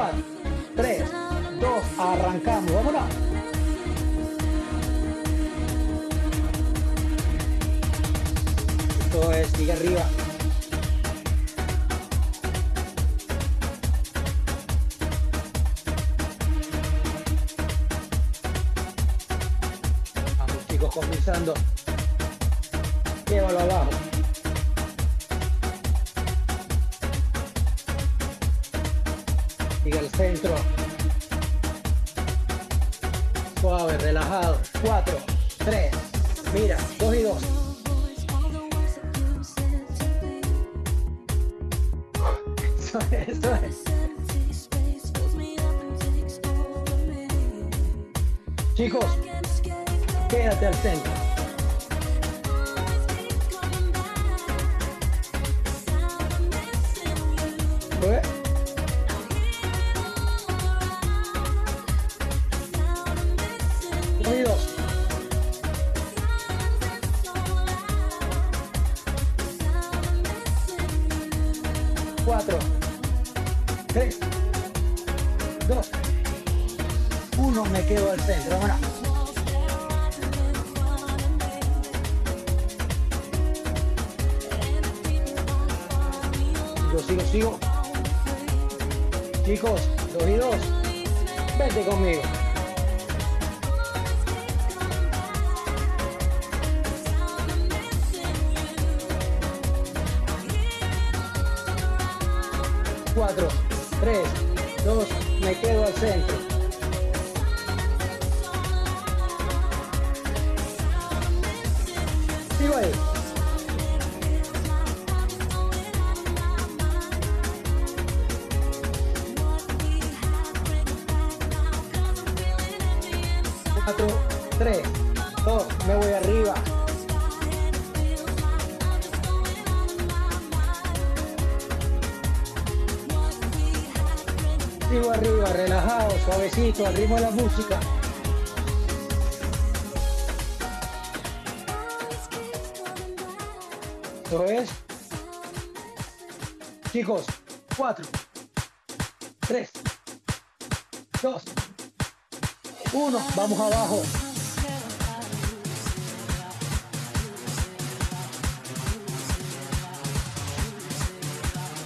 4, 3, 2, arrancamos. Vámonos. Esto es, sigue arriba. Vamos chicos, comenzando. Llévalo abajo. Sigo, sigo. Chicos, dos y dos. Vente conmigo. Cuatro, tres, dos, me quedo al centro. La música. Eso es. Chicos, cuatro, tres, dos, uno, vamos abajo.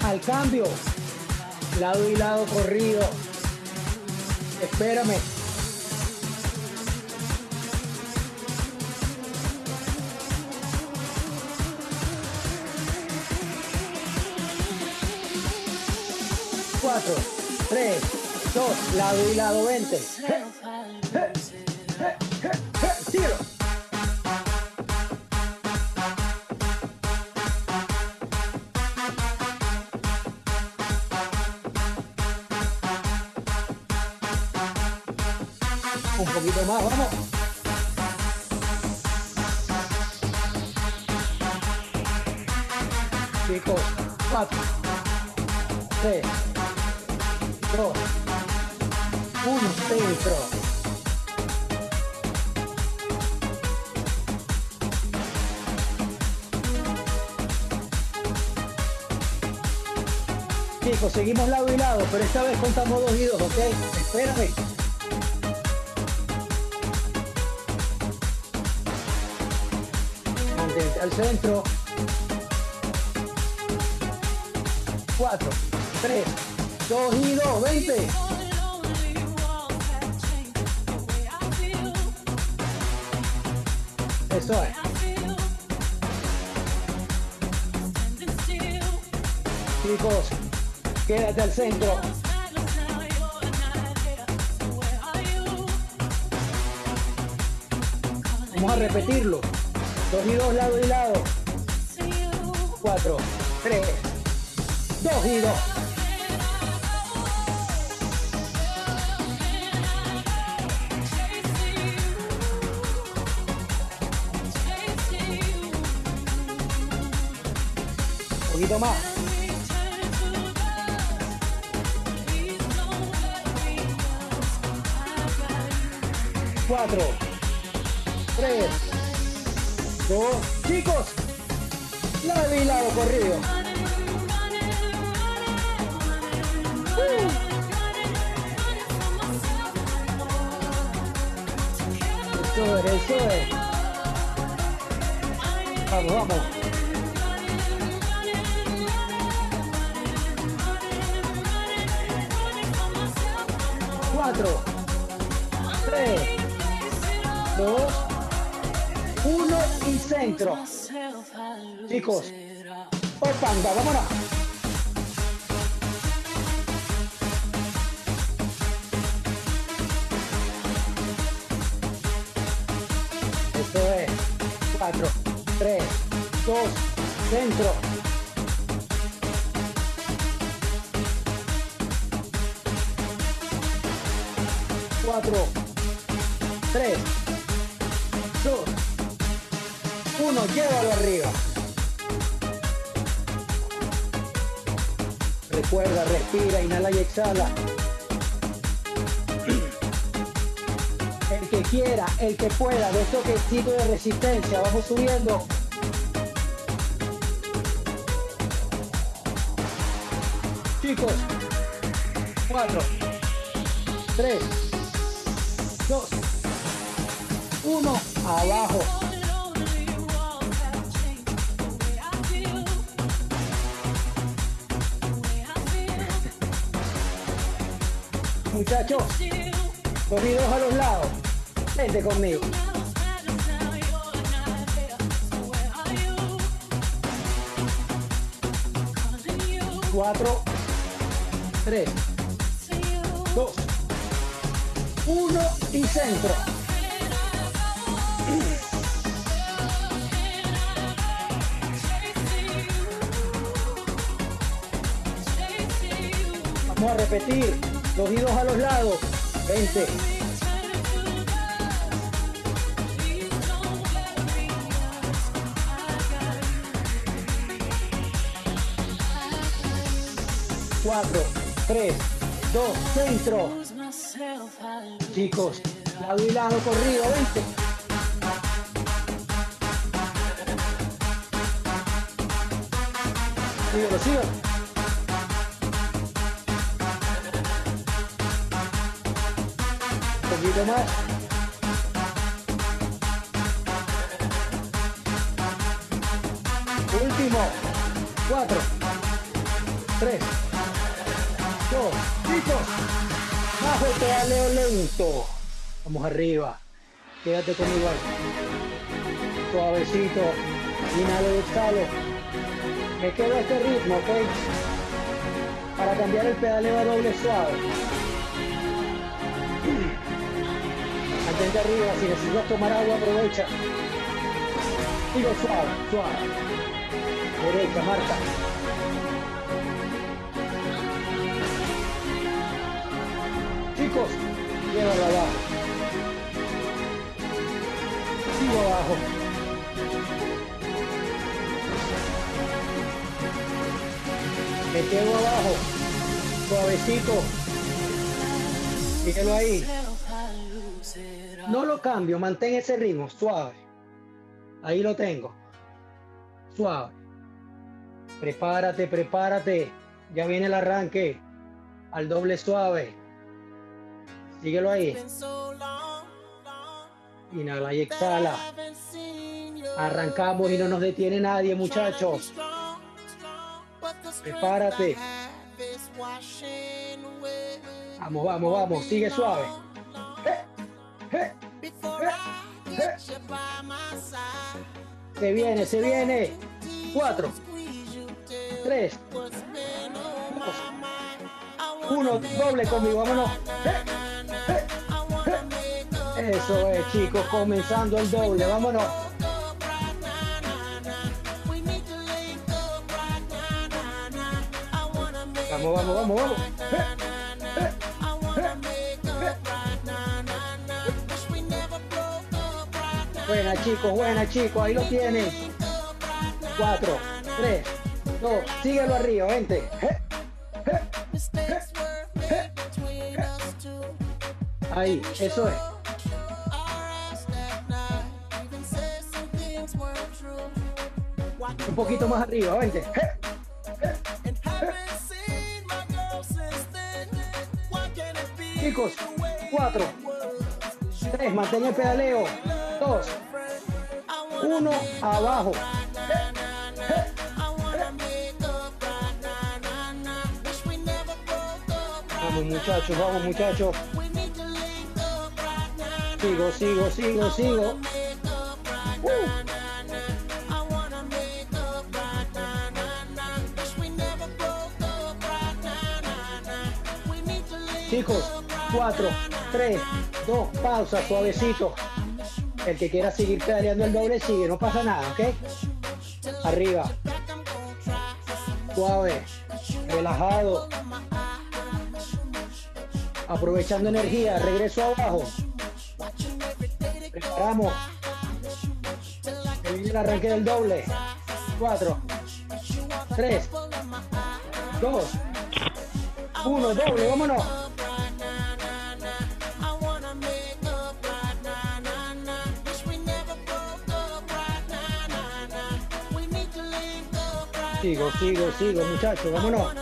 Al cambio, lado y lado corrido. Espérame. Cuatro, tres, dos, lado y lado, vente. Más, vamos. Chicos, cuatro, tres, dos, uno, centro. Chicos, seguimos lado y lado, pero esta vez contamos dos y dos, ¿ok? Espérame. Al centro. Cuatro, tres, dos y dos, veinte. Eso es. Chicos, quédate al centro. Vamos a repetirlo. Dos y dos, lado y lado. Cuatro, tres, dos y dos. Un poquito más. Cuatro, tres, dos, chicos, la de lado corrido. Uh. Eso es, eso es. Vamos, vamos. cuatro, tres, dos, centro. Chicos, Opanda, vámonos. Eso es. Cuatro, tres, dos, centro. Arriba. Recuerda, respira, inhala y exhala. El que quiera, el que pueda, de estos ejercicios de resistencia, vamos subiendo. Chicos, cuatro, tres, dos, uno, abajo. Muchachos, corridos a los lados. Vente conmigo. Cuatro, tres, dos, uno y centro. Vamos a repetir. Los dedos a los lados. 20. Cuatro, tres, dos, centro. Chicos, lado y lado corrido, 20. Síguelo, síguelo. Último. Cuatro. Tres. Dos. Chicos. Bajo el pedaleo lento. Vamos arriba. Quédate conmigo ahí. Suavecito. Inhalo y exhalo. Me quedo a este ritmo, ¿ok? Para cambiar el pedaleo a doble suave. Mantente arriba, si necesitas tomar agua, aprovecha. Sigo suave, suave. Derecha, marca. Chicos, llévalo abajo. Sigo abajo. Me quedo abajo. Suavecito. Síguelo ahí. No lo cambio, mantén ese ritmo, suave. Ahí lo tengo. Suave. Prepárate, prepárate. Ya viene el arranque. Al doble suave. Síguelo ahí. Inhala y exhala. Arrancamos y no nos detiene nadie, muchachos. Prepárate. Vamos, vamos, vamos. Sigue suave. Se viene, se viene. Cuatro. Tres. Dos. Uno. Doble conmigo. Vámonos. Eso es, chicos. Comenzando el doble. Vámonos. Vamos, vamos, vamos, vamos. Buena chicos, buena chicos, ahí lo tienen. Cuatro, tres, dos, síguelo arriba, vente. Ahí, eso es. Un poquito más arriba, vente. Chicos, cuatro, Tres, mantén el pedaleo. Dos. Uno, abajo. Vamos muchachos, vamos muchachos. Sigo, sigo, sigo, sigo. Uh. Chicos, 4, 3, 2, pausa, suavecito. El que quiera seguir pedaleando el doble sigue, no pasa nada, ¿ok? Arriba. Suave, relajado. Aprovechando energía, regreso abajo. Preparamos. el arranque del doble. 4, 3, 2, 1, doble, vámonos. Sigo, sigo, sigo, muchachos, vámonos.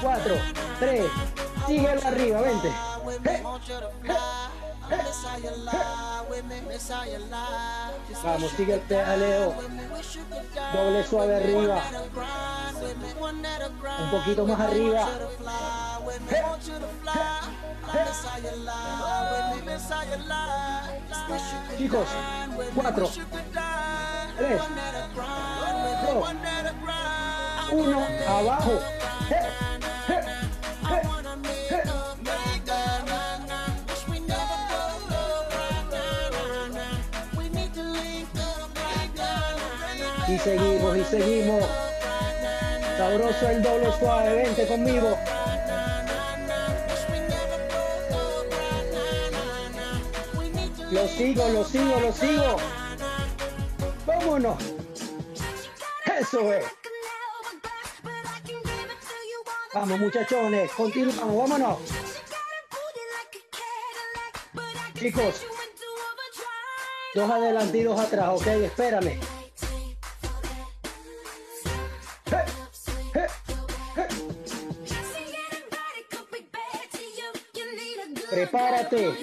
Cuatro, tres, síguelo arriba, vente. Vamos, sigue el pedaleo. Doble suave arriba. Un poquito más arriba. Chicos, cuatro, tres, dos, uno, abajo. Y seguimos, y seguimos. Sabroso el doble suave, vente conmigo. Lo sigo, lo sigo, lo sigo. Vámonos. Eso es. Vamos muchachones, continuamos, vámonos. Chicos, dos adelante y dos atrás, ok, espérame. Prepárate.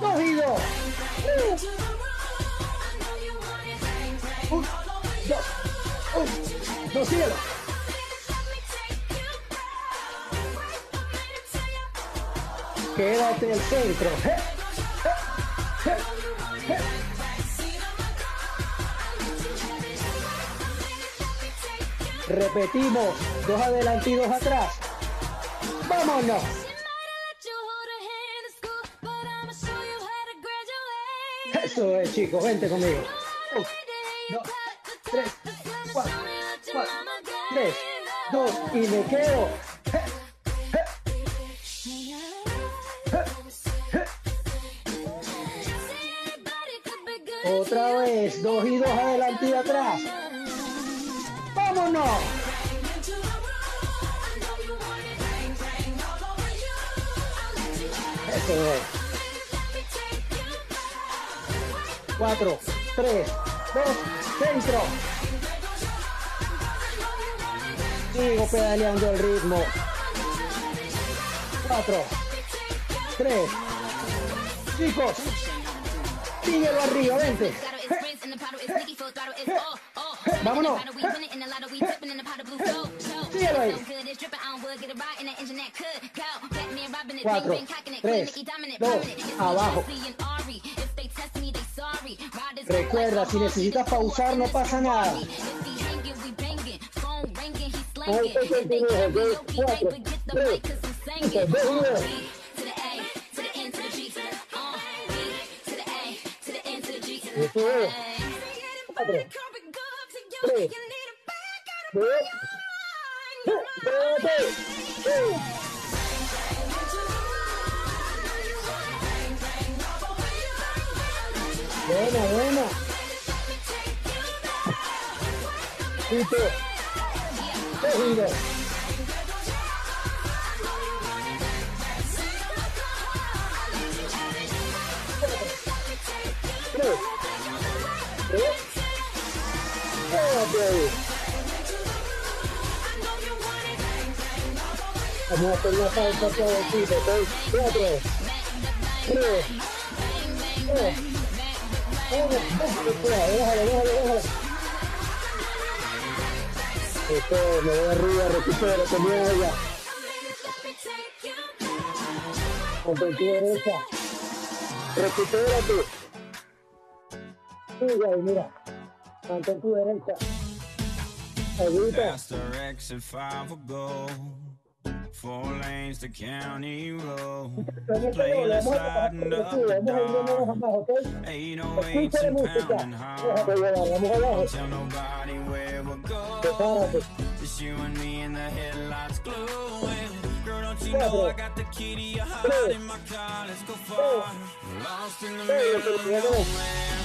Cogido. Un, dos, un, dos. Quédate el centro. Repetimos, dos adelante y dos atrás. Vámonos. Chicos, vente conmigo. Un, dos, tres, cuatro, cuatro, tres, dos, y me quedo. Otra vez, dos y dos adelante y atrás. ¡Vámonos! Eso es. 4, 3, 2, centro. Sigo pedaleando el ritmo. 4, 3, chicos, síguelo arriba, vente. Vámonos. Síguelo ahí. 4, 3, 2, abajo. Recuerda, si necesitas pausar, no pasa nada. Buena, buena. Tito. Qué giro. Tres. Tres. Tres. Vamos a hacer la salsa todo, cuatro. Tres. Eso, me voy arriba, recupero, comienza ya. Con tu derecha. Recupérate. Sigue ahí, mira. Mantén tu derecha. Ayuda. Four lanes to County Road. Playing the sliding up the dark. 808s and pounding hard. Don't tell nobody where we're going. Just you and me in the headlights glowing. Girl, don't you know I got the key to your heart in my car? Let's go far. Lost in the middle of nowhere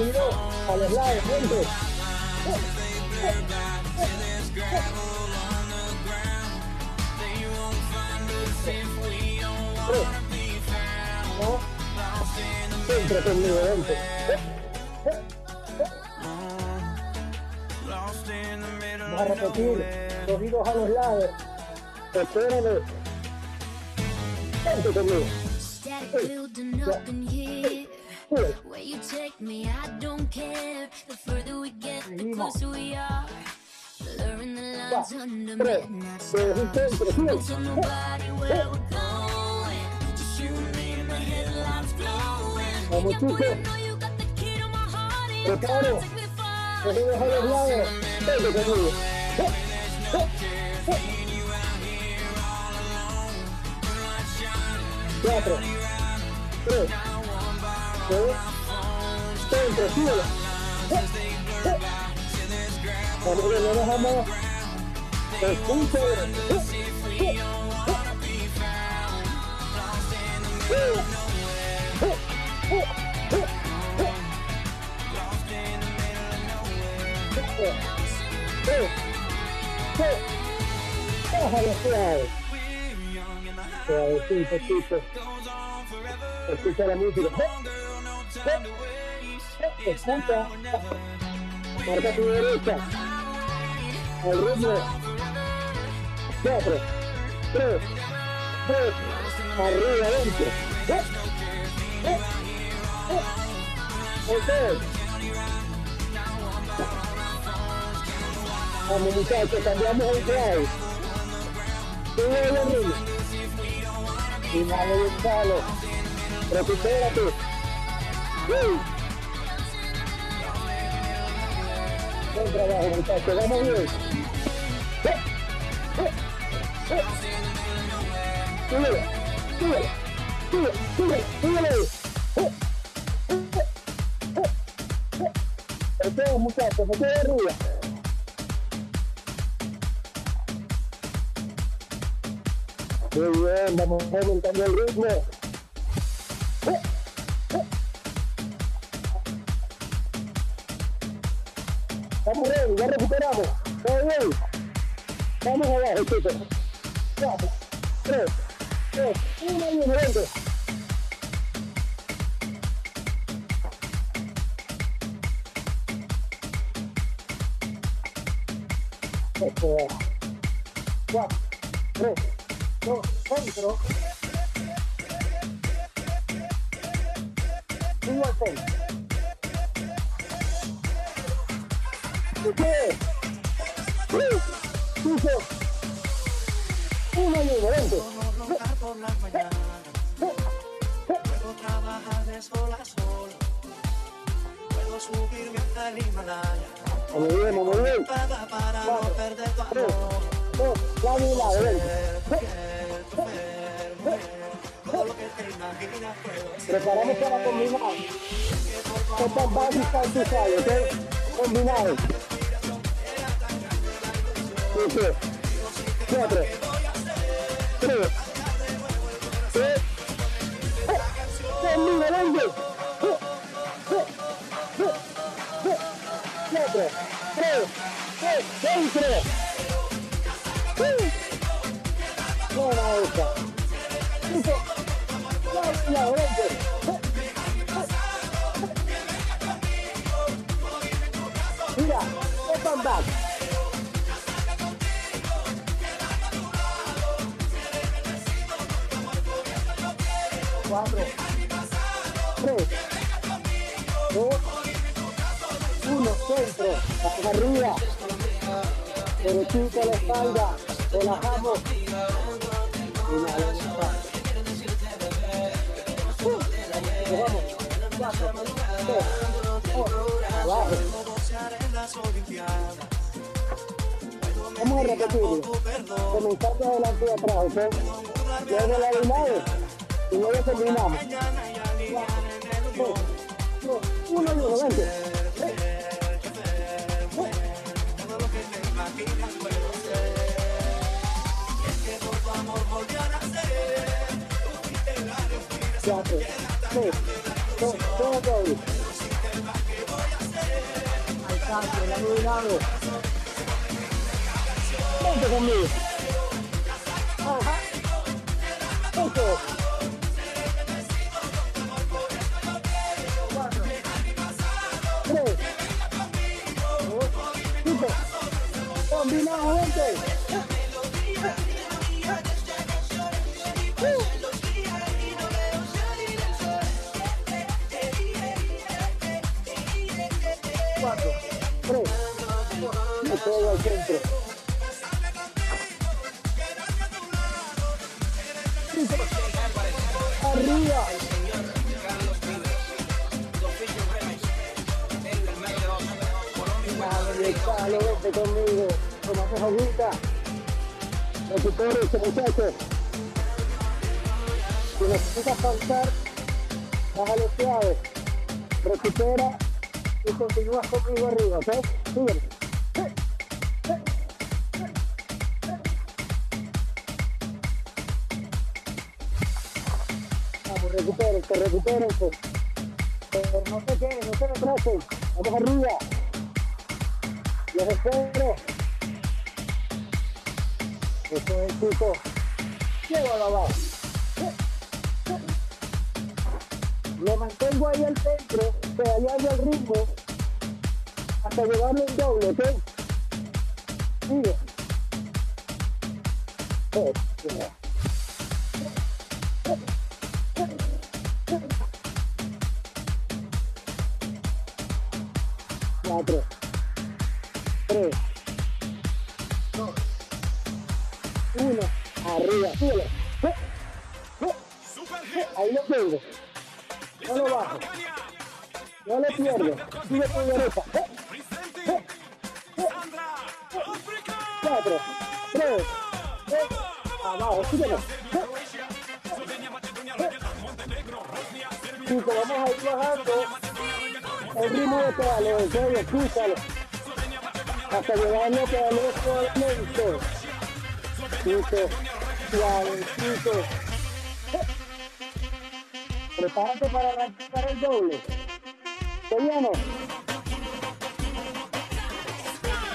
we don't wanna be found. ¿no? Siempre conmigo, middle Vamos a repetir. Cogidos a los lados. Espérame. Vente conmigo. Where you take me, I don't care. The further we get, the closer we are. Blurring the lines under midnight stars. Don't tell nobody where we're going. Just you and me and the headlights glowing. Yeah, boy, know you got the key to my heart. and you Preparo. can't take me far. Cogidos a los lados. Vente conmigo. Cuatro. Tres. Dos. Centro, súbelo. Vamos que no dejamos. Escucha. Déjalo suave. Suavecito, chico. Escucha la música. Escucha. Marca tu derecha. Al ritmo. Cuatro. Tres. Dos. Arriba, adentro. Ok. Vamos muchachos, cambiamos el drive. El ritmo. Inhala y exhalo. Recupérate. ¡Uh! Buen trabajo, muchachos. Vamos bien. ¡Eh! ¡Eh! ¡Eh! Súbele, súbele, súbele. Muy bien, vamos aumentando el ritmo. Estamos ready, ya recuperamos. Todo bien. Vamos abajo, chicos. Cuatro, tres, dos, uno y uno. Eso es. Cuatro, tres, dos, centro. Sigo al centro. Vente. Rotar por la mañana, puedo trabajar de sol a sol, puedo subirme hasta el Himalaya, Vamos bien, vamos bien. para, para no perder tu amor. que. Preparamos para combinar. Estas básicas tú sabes, ¿ok? Combinado. Cinco, cuatro, tres, tres, conmigo, vente. Cuatro, tres, dos, dentro. Buena esa. Cinco, 4, 3, 2, 1, centro, hacia arriba, derechito a la espalda, relajamos. Una uh, vamos, 4, 3, abajo. Vamos a repetirlo. Comenzar de adelante y atrás, ¿ok? La y luego dos, uno uno, vente. Cuatro, tres, dos, todo, todo. Al cambio, la de lado. Vente conmigo. Ajá. Eso. Combinado, vente. Cuatro. Tres. Y al centro. Arriba. Agüita. Recupérense, muchachos. Si necesitas saltar, bájale suave. Recupera y continúas conmigo arriba, ¿ok? Vamos, recupérense, recupérense. Pero no se queden, no se retrasen. Vamos arriba. Los espero. Eso es, chicos. Llévalo abajo. Me mantengo ahí al centro, que allá hay el ritmo, hasta llevarlo en doble, ¿ok? Sigue.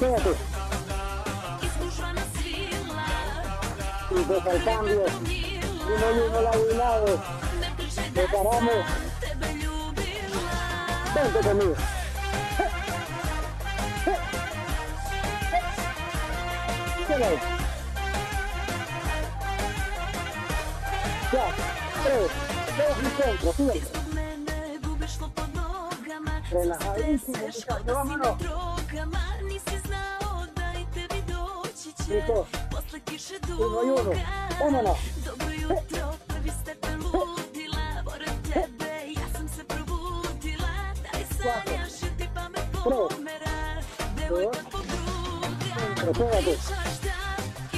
Iskušana sila Chicos, al cambio. Uno y uno y da Preparamos. Vente conmigo. Ya, tres, dos y centro, nogama Relajadísimo, vámonos. I to. I na junu. Ono na. Dobro jutro, prvi ste me ludila. Pored tebe, ja sam se probudila. Da li sanjaš i ti pa me pomera. Devojka po grudima. Pričaš da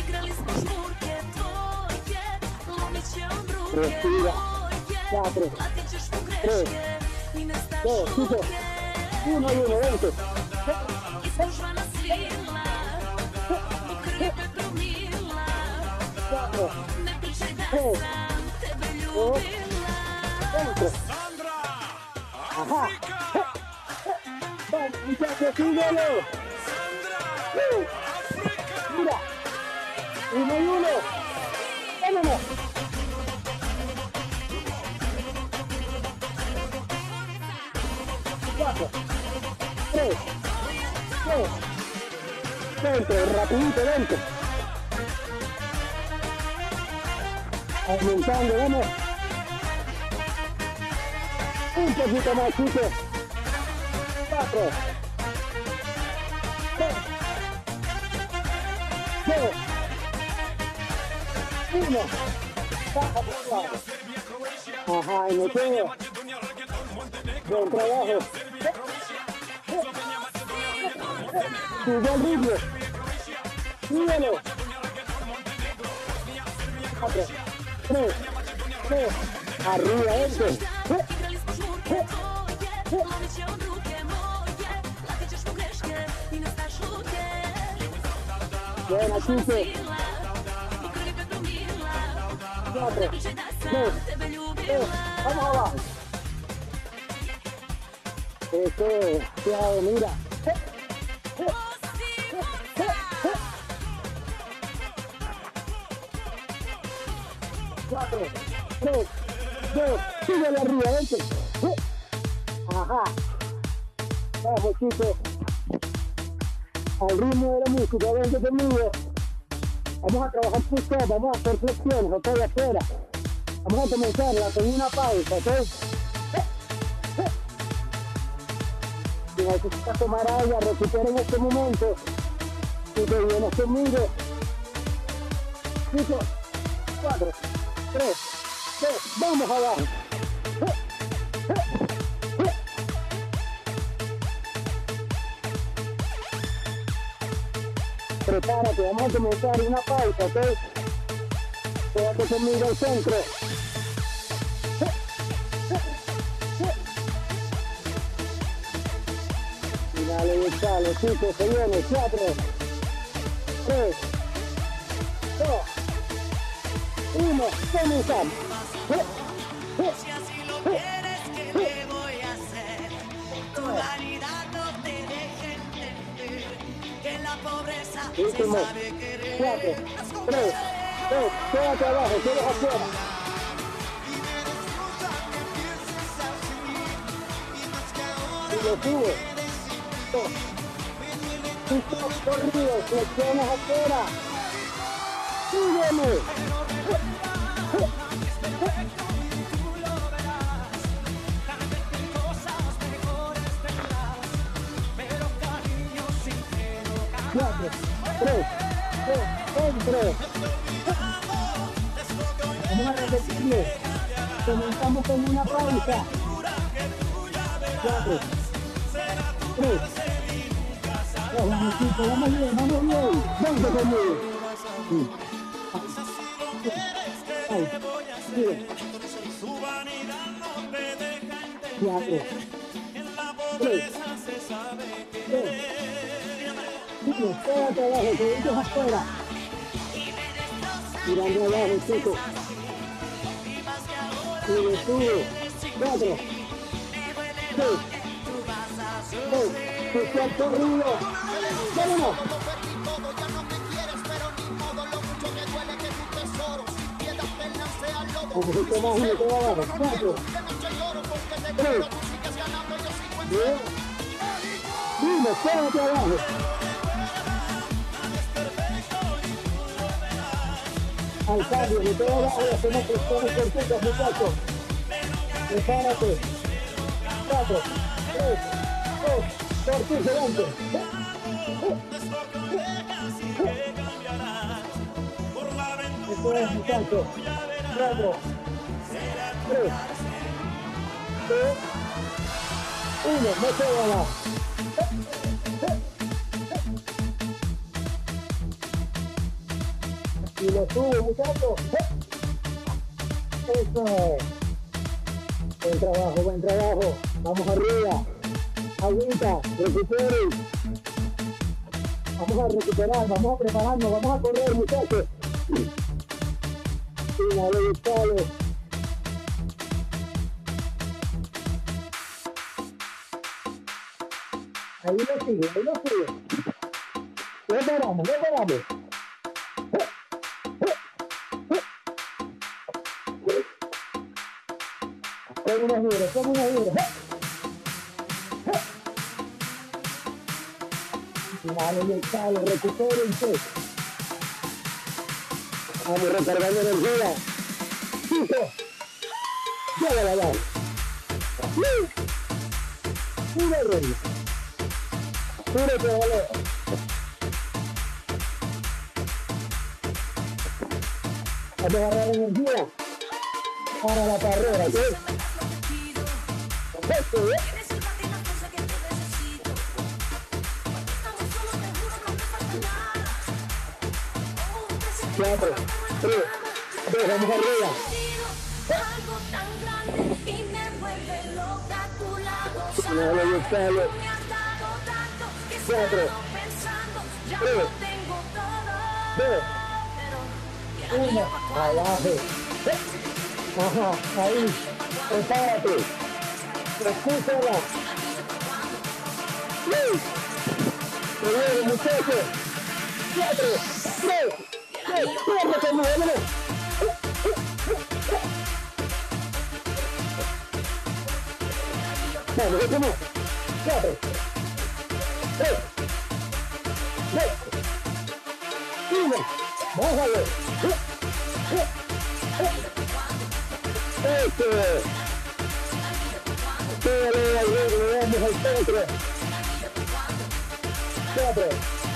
igrali smo šmurke tvoje. Lomit će vam ruke moje. Platit ćeš mu greške. I ne staš ruke. Puno juna, evo Cuatro, tres. Ajá. Vamos, muchachos, Mira. Uno y uno. Vámonos. Cuatro. Tres. Dos. Vente, rapidito, vente. Aumentando, vamos. Un poquito más, chicos. Cuatro. Tres. Dos. Uno. Ajá, y me quedo. Buen trabajo. El ritmo. Cuatro. Tres. Arriba, vente. Buena, chicos. Cuatro. Tres. Dos. Vamos abajo. Eso es. Cuidado, mira. Síguele arriba, vente. Ajá. Vamos, chicos. Al ritmo de la música, vente conmigo. Vamos a trabajar push vamos a hacer flexiones, ok, afuera. Vamos a comenzar la segunda pausa, ok. Si necesitas tomar agua, recupera en este momento. Si te vienes conmigo. Chicos, cuatro, tres, dos, vamos abajo. Vamos a comenzar una pausa, ¿ok? Quédate conmigo al centro. Inhale y chicos, se viene, cuatro, tres, dos, uno, comenzamos. Si así lo Último, cuatro, tres, dos, quédate abajo, quédate afuera. Y lo sube. Dos. Cinco corridos, flexiones afuera. Sígueme. Tres, dos, entre. Vamos a repetirlo. Comenzamos con una pausa. Cuatro, tres, vamos vamos bien, vamos bien. Cuatro, tres, Chicos, quédate abajo, deditos afuera. Mirando abajo, chicos. Sube, sube. Cuatro. Tres. Dos. Que el corrido. Vámonos. Un poquito más, uno, todo abajo. Cuatro. Tres. Bien. Uno, quédate abajo. Al cambio, de todo abajo hacemos flexiones cortitas, muchachos. Prepárate. Cuatro, tres, dos, tortillo delante. Eso es, muchachos. Cuatro, tres, dos, uno, no se va más. Lo sube, muchachos. Eso es. Buen trabajo, buen trabajo. Vamos arriba. Agüita, recuperen. Vamos a recuperar, vamos a prepararnos, vamos a correr, muchachos. Una vez. Ahí lo sigue, ahí lo sigue. No paramos, no paramos. Con una dura, con una dura. Vale, bien, sale, recupérense. Vamos recargando energía. Hijo. Llévala, dale. Una reina. Súbete, vale. Vamos a agarrar energía para la carrera, ¿ok? Cuatro, tres, dos, vamos arriba. que he Cuatro, tres, lo tengo todo. dos, Pero, ¿y el uno. Ajá, ahí. Prepárate. Recúsela. ¡Muy bien, muchachos! ¡Cuatro! ¡Tres! ¡Tres! ¡Corre conmigo, vámonos! Vamos, déjame. Cuatro. Tres. Dos. Uno. Bájale. Eso Damos al centro. Cuatro,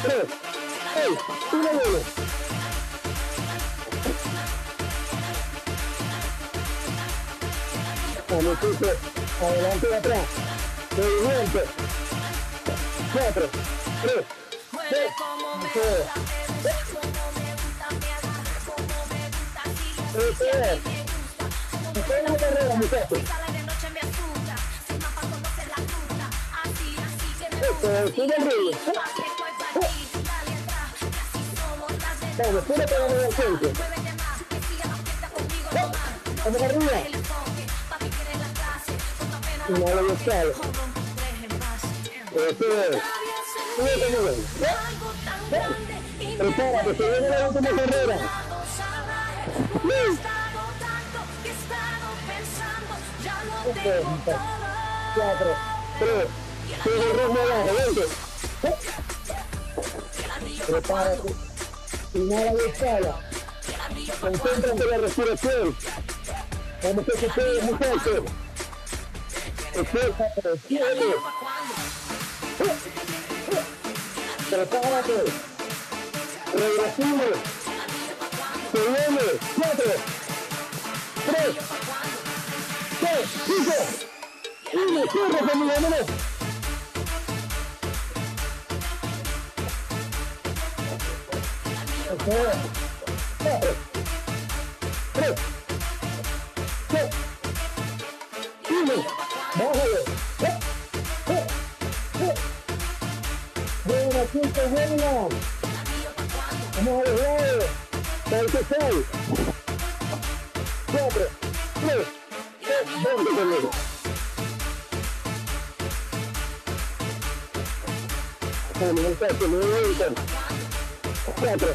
tres, seis, uno, uno. Vamos, Chico. Adelante y atrás. Movimiento. Cuatro, tres, Mueve como me Eso es. Eso es. la carrera, muchachos. Arriba. El enfoque, papi quiere la clase, con tu pena Y no lo buscado. Eso es. Sube conmigo. Prepárate, se viene la última carrera. he he. Cuatro, tres, sigue el ritmo abajo, vente. Prepárate. En la respiración. Vamos que se puede, muchachos. Sigue. Prepárate. Regresivo. Se viene. Cuatro, tres, dos, cinco. Uno, corre conmigo, vámonos. Cuatro,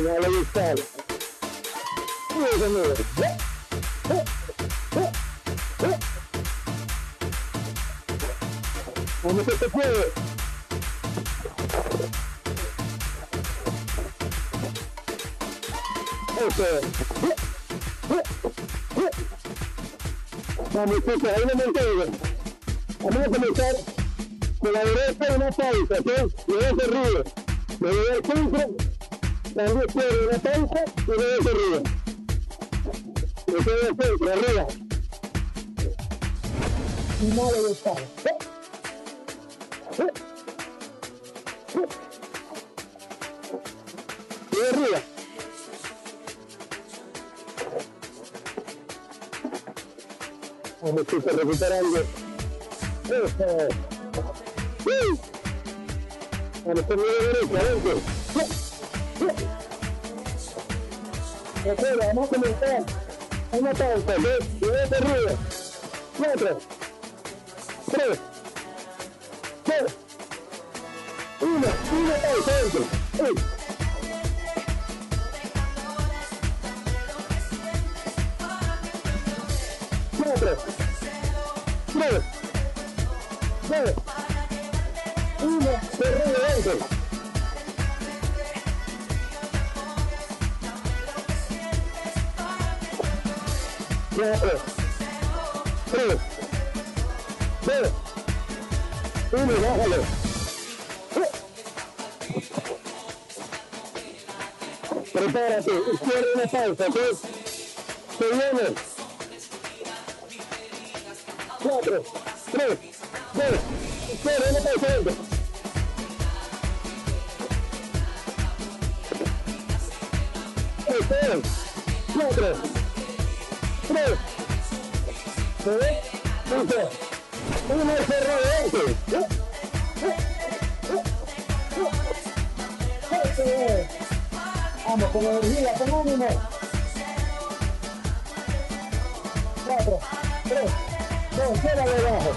Y de. Eh, eh, eh, eh. Vamos que se puede. Eso es. Vamos, chicos, ahí no me entiendo. Vamos a comenzar con la derecha una pausa, ¿ok? Luego se ríe. Luego al centro, la izquierda una pausa y luego se ríe. Al centro, arriba. Y no le gusta. Y arriba. Vamos chicos, recuperando. Eso es. ¡Sí! Vamos con la derecha, vente. Recuerda, vamos a comenzar. Una pausa, ¿ok? Y vete arriba. Cuatro. Tres. Dos. Uno. Una pausa, vente. ¿Ok? Se viene cuatro, tres, dos, cero, una pausa dentro. Eso es. Cuatro, tres, dos, uno, uno cerrado dentro. Eso es. Vamos, con energía, con ánimo. No, fuera de abajo.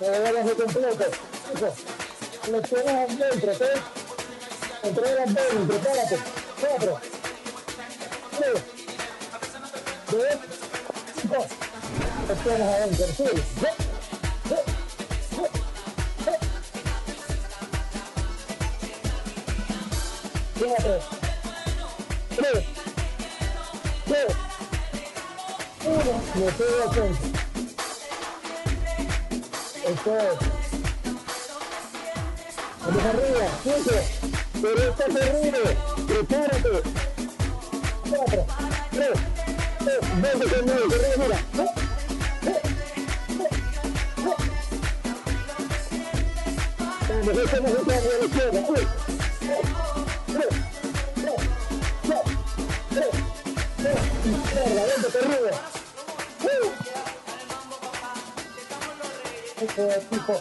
De abajo completo. Eso. Tienes adentro, ¿ok? Entre las dos, prepárate. Cuatro. Tres. Dos. Cinco. Tienes adentro, sí. Cuatro. Tres. Dos. Uno. Me quedo atento. Es. Vamos arriba, sigue. Derecha terrible. Prepárate. Cuatro, tres, dos, vente conmigo, corre, mira. Vamos, estamos entrando a la izquierda. Uy. Izquierda, vente terrible. este equipo.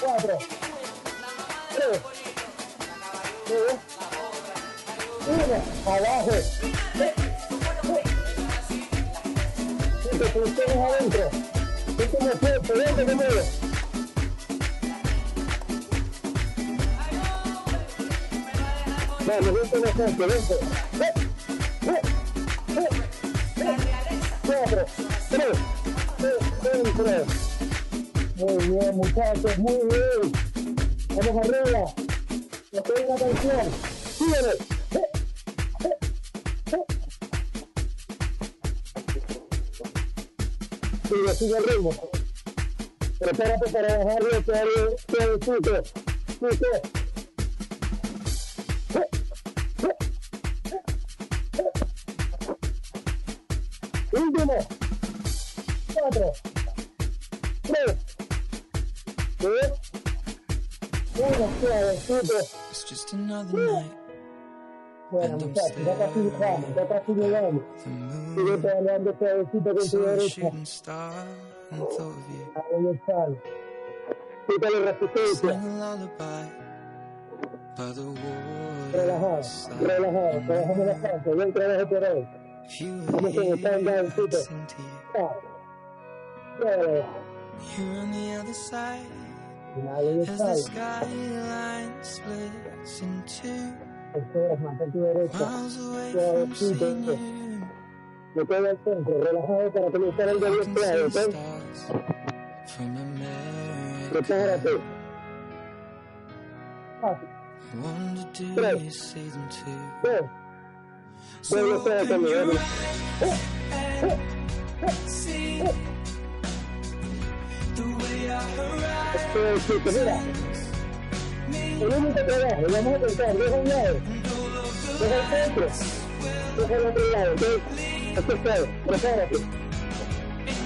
4, 3, 2, 1, abajo. Y te adentro. Último tiempo, ¿dónde te mueves? Vamos, último tiempo, vente. 4, muy bien, muchachos, muy bien. Vamos arriba. No tengan atención. Sígueme. Sigue, sigue el ritmo. Prepárate para bajarlo suave, suavecito. Sigue. Último. It's just another night. Bueno, muchachos, ya casi llegamos, ya casi llegamos. The Sigue con tu derecha. of you. Ahí está. Quítale resistencia. Relajado, relajado. Buen trabajo por hoy. Vamos con el stand down. Dale. You're on the other side Ahí as está. the skyline splits in two. Eso es, mantén tu derecha. Suavecito. pega al centro. Relajado para comenzar el doble clave, ¿ok? Prepárate. Fácil. Tres. dos. Conmigo. Todo chico, mira. El único trabajo, vamos a pensar, deja un lado, deja el centro, deja el otro lado, ¿ok? Aquí está, prepárate.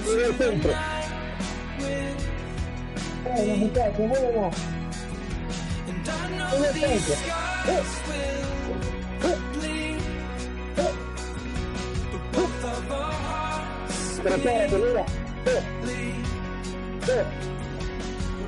Sigue el centro. Sigue el centro. Prepárate, mira.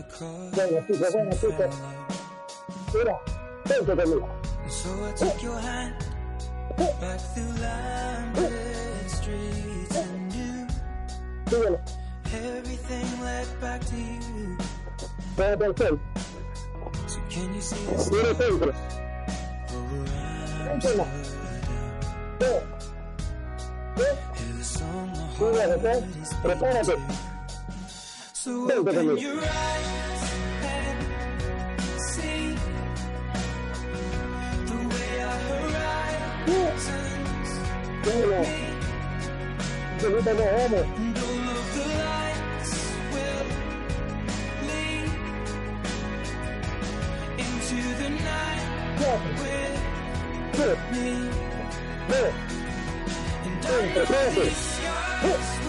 across Venga, chicos, venga, chicos. Mira, vente conmigo. And so I took your hand back through Lambert streets and knew Síguelo. everything led back to you. Quédate al centro. So can you see the Mira centro. Síguelo, heart ¿ok? Prepárate. So open your eyes and see the way our horizons Síguelo. Chiquita, no, vamos. and all of the lights will lead into the night with me. And I know these scars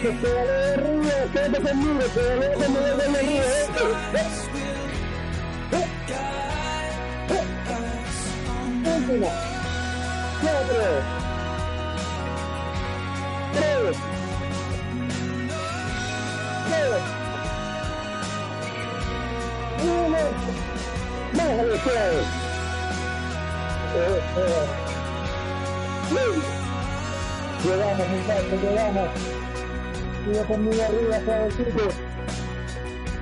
Que. Eh, eh. Sí. Llegamos, muchachos, llegamos. Sigue conmigo arriba, suavecito.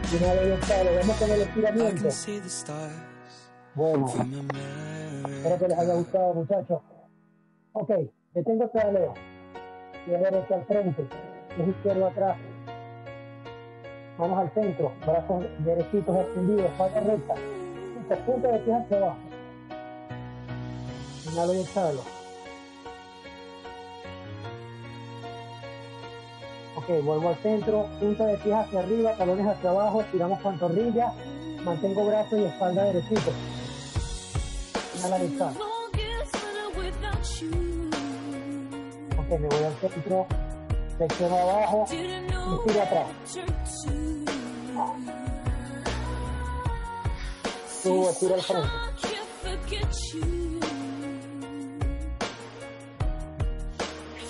Final del estado. Vamos con el estiramiento. Bueno. Espero que les haya gustado, muchachos. Ok, detengo el. Y a derecha al frente, es izquierdo atrás. Vamos al centro, brazos derechitos extendidos, espalda recta. Punta de pies hacia abajo. Inhalo y exhalo. Ok, vuelvo al centro, punta de pies hacia arriba, talones hacia abajo, tiramos pantorrilla, mantengo brazos y espalda y exhalo. Ok, me voy al centro, flexiono abajo, y tiro atrás. Subo, tiro al frente.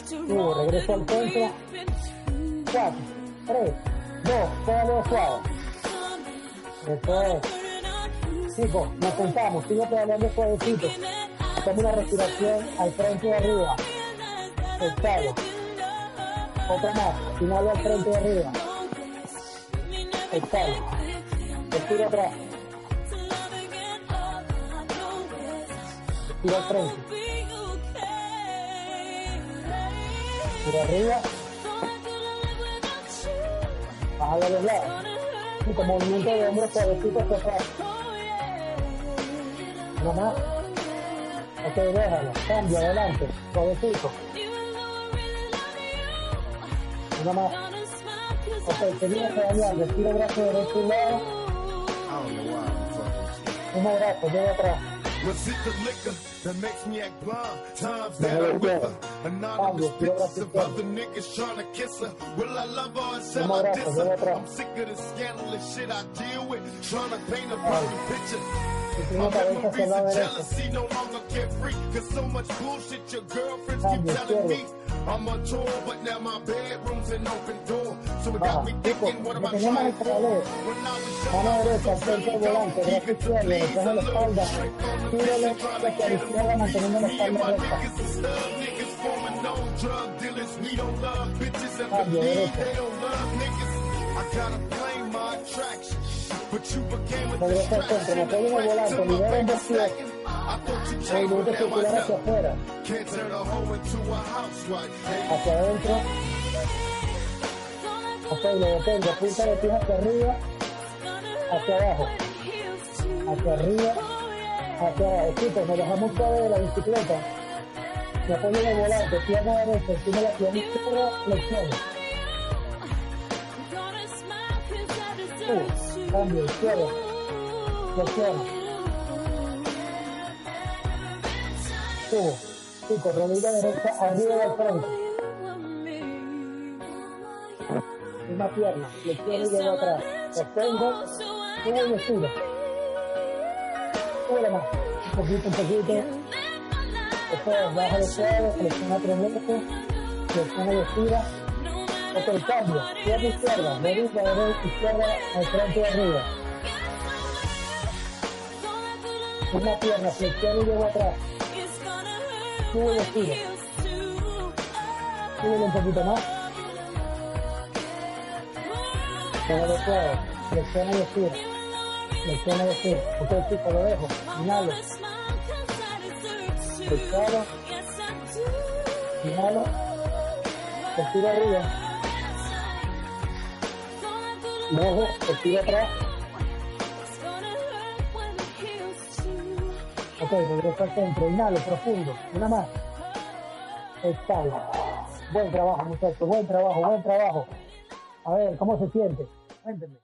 Subo, regreso al centro. 4, 3, 2, pedaleo suave. Eso es. Chicos, nos sentamos, sigo pedaleando suavecito. Tomo una respiración al frente y arriba. Exhalo. Otra más. Inhalo al frente y arriba. Exhalo. Estiro atrás. Estiro al frente. Estiro arriba. Baja a los lados. Y con movimiento de hombros suavecito hacia atrás. Más. Ok, déjalo. Cambio, adelante. Suavecito. Una más. Ok, seguimos pedaleando. Estiro brazo derecho y lado. Un brazo, lleva atrás. Was it the liquor that makes me act blind? Times that I'm with her. Anonymous pictures of other niggas trying to kiss her. Will I love her or shall I diss her? I'm sick of the scandalous shit I deal with. Trying to paint a perfect picture. My memories of jealousy no longer carefree. Cause so much bullshit your girlfriends keep telling me. I'm a tour, but now my bedroom's an open door. So it got me thinking, what am I trying? When I was young, I was so cleaned up. Even to please, I love the on the mission, trying to get away. Me and my niggas is stuck, niggas forming no drug dealers. We don't love bitches at the lead, they don't love niggas. I gotta blame my attraction, but you became a distraction. To my bank, to I circular hacia afuera, hacia adentro. Ok, lo detengo, punta de pies hacia arriba, hacia abajo, hacia arriba, hacia abajo. Chicos, me dejamos suave de la bicicleta. Me apoyo el volante, pierna derecha, encima de la pierna izquierda, flexiono. Uh, cambio, izquierda, flexiono. Subo. Chicos, rodilla derecha arriba del frente. Una pierna, flexiono y llevo atrás. Sostengo, subo y estiro. Sube más. Un poquito, un poquito. Después baja de suave, flexiona tres veces. Flexiona y estira. Ok, cambio. Pierna izquierda, rodilla derecha, izquierda al frente y arriba. Una pierna, flexiona y llevo atrás. Y estira. Sube un poquito más. Suave. Flexiona y estira. Flexiona y estira. Ok, chicos, lo dejo. Inhalo. Exhalo. Inhalo. Estiro arriba. Dejo. Estiro atrás. Ok, regreso al centro. Inhalo profundo. Una más. Exhalo. Buen trabajo, muchachos. Buen trabajo, buen trabajo. A ver, ¿cómo se siente? Cuéntenme.